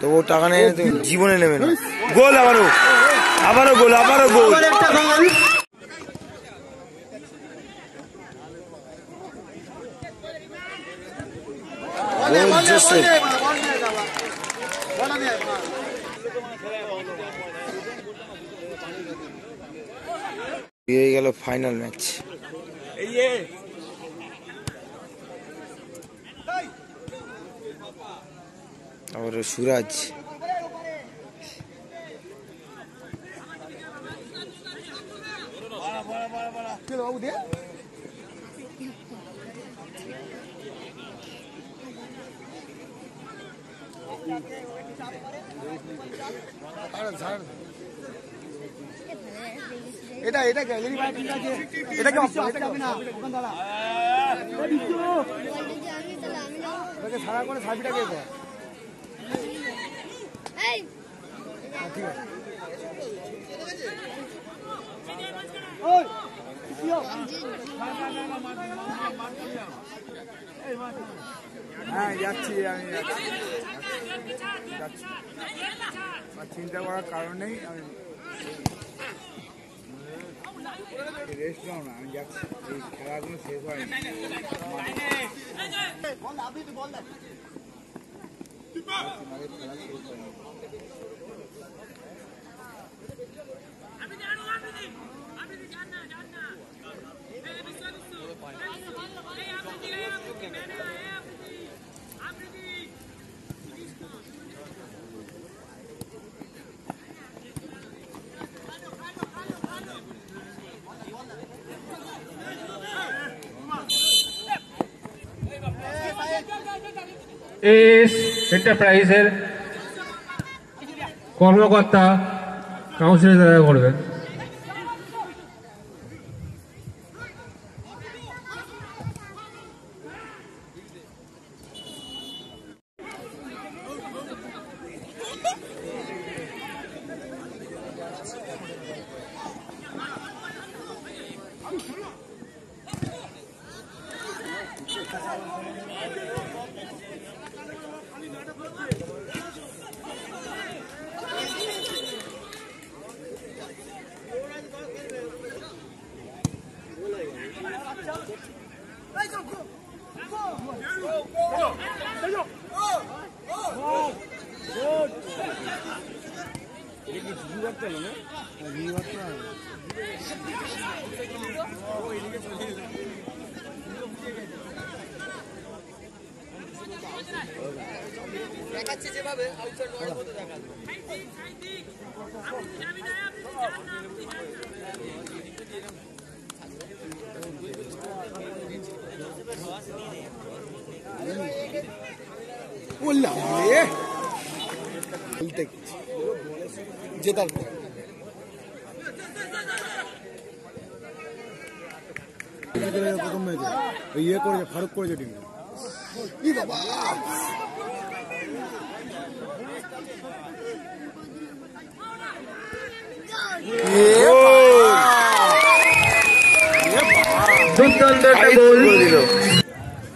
তো ও টাকা নেই তো জীবনে নেবে না। গোল আবারও। আবারও গোল আবারও গোল। গোল জোসেফ। হয়ে গেল ফাইনাল ম্যাচ আবার সুরাজ। এটা এটা গ্যালারি ভাই ঠিক আছে এটা কি? এটা যাবে না ওখান দাঁড়া। ওকে সারা করে সাবিটাকে দে ঠিক আছে। ওই হ্যাঁ যাচ্ছি আমি যাচ্ছি। যাচ্ছি। আর চিন্তা করার কারণ নেই আমি রেস্ট নাও না আমি যাচ্ছি এই খেলাগুলো শেষ হয়নি আমাদের খেলা শেষ হয়নি এস এন্টারপ্রাইজের কর্মকর্তা কাউন্সিলে দেখা করবেন বললাম রে বলতে কিছু জেতার পর প্রথম ম্যাচে ইয়ে করেছে ফারুক করেছে টিম করে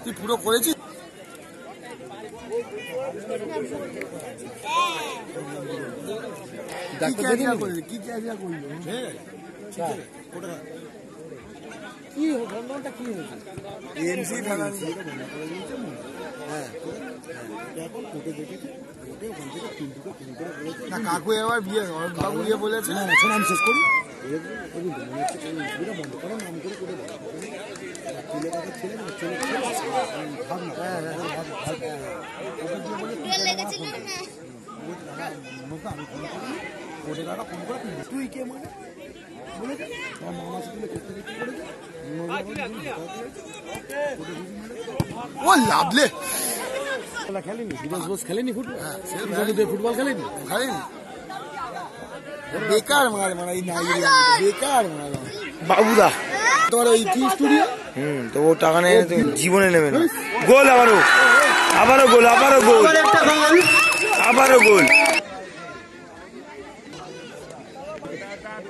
তুই পুরো করেছিস? কি ক্যারিয়া করলি? কি ক্যারিয়া করলি? কি গন্ডগোলটা কি হয়েছে? এমসি ফেলা হ্যাঁ। এখন কোর্টে দেখেছি কোর্টে ওখান থেকে তিন দুটো তিন করে বলেছে না কাকু এবার বিয়ে বাবু বিয়ে বলেছে। না না শোন আমি শেষ করি। মনে বন্ধ করো নাম করে করে দাও ছেলে হ্যাঁ হ্যাঁ ভাব ভাব ওকে দিয়ে আমি ফোন করি কোর্টে ফোন করে তুই কে মানে ও লাভলে খেলেনি? বিদেশ বোস খেলেনি ফুটবল? ফুটবল খেলেনি? খেলেনি। বেকার মারে মানে এই নাইজেরিয়া বেকার মারে বাবুদা। তোমার ওই কি স্টুডিও? হুম তো ও টাকা নেই জীবনে নেবে না। গোল আবারও। আবারও গোল আবারও গোল। আবার গোল। আবারও গোল।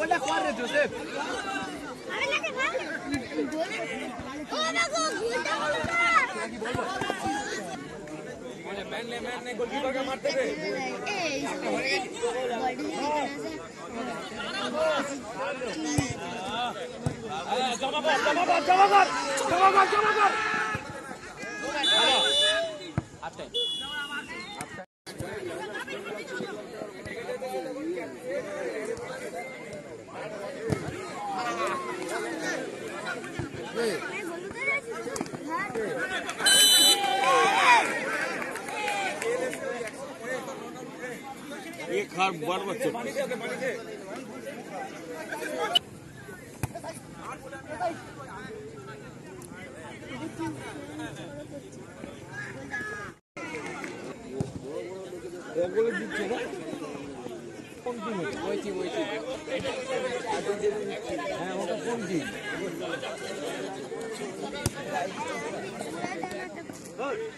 ওটা কর রে জোসেফ গোলকিপারকে মারতে দে এই বলটা जमा कर जमा कर जमा कर जमा कर जमा कर आते ये खार बड़ बच्चे। কোন নীল আর্জেন্টিনা তো হ্যাঁ হ্যাঁ হ্যাঁ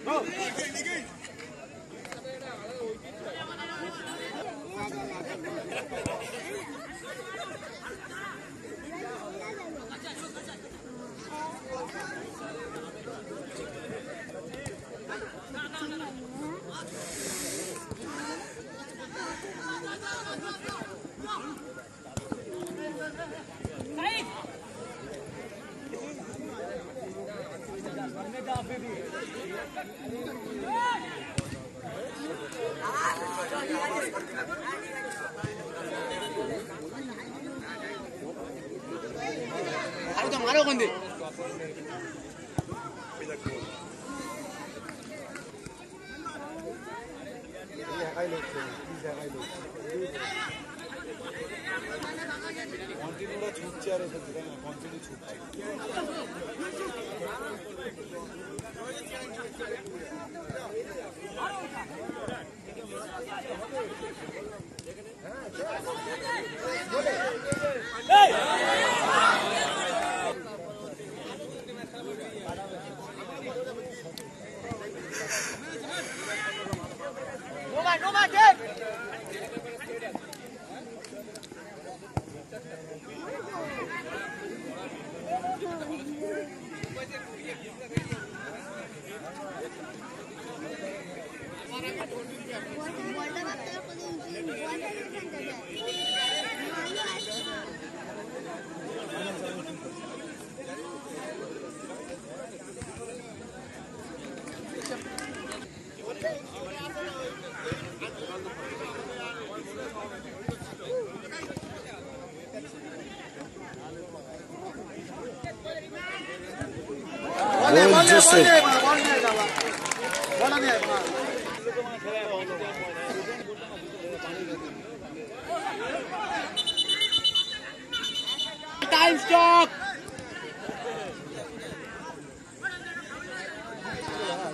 আমরাও আমরাও হ্যাঁ ওরা খেলে ফেলছে তা ওটা করে জোসেফ আরে লাগে ভাই ও দেখো গোলটা হলো না এই বডি বলটা ভাবতে কতদিন বলটা এখানটা যায় গোল জোসেফ টাইম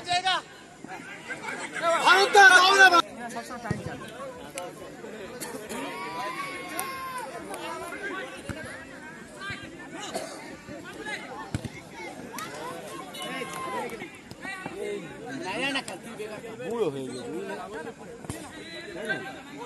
먼저 해라. 바로 따 나오나 봐. 그냥 석상 다니자. 뭐야 이게?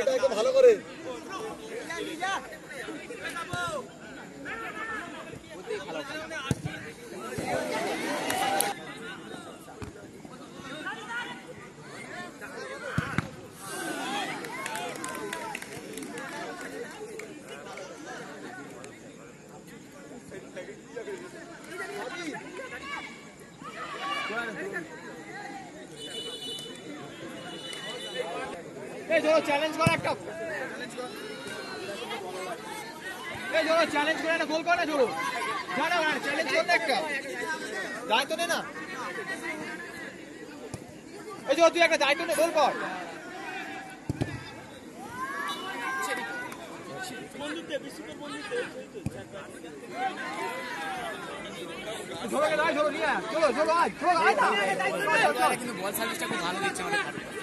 এটা একটু ভালো করে চ্যালেঞ্জ কর একটা। চ্যালেঞ্জ করে না ধরো জানা না চ্যালেঞ্জ কর না একটা। নে না। তুই একটা দায়িত্ব নে, গোল কর। ধরো কে দায় নিয়ে চলো চলো, আয় চলো, আয় না। কিন্তু বল সার্ভিসটা খুব ভালো দিচ্ছে আমাদের।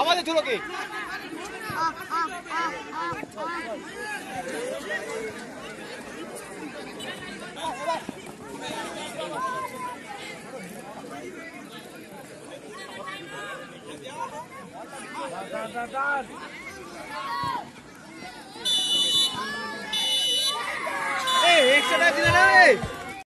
আমাদের চলো কে এই এক্সট্রা টাইম দিলে না এই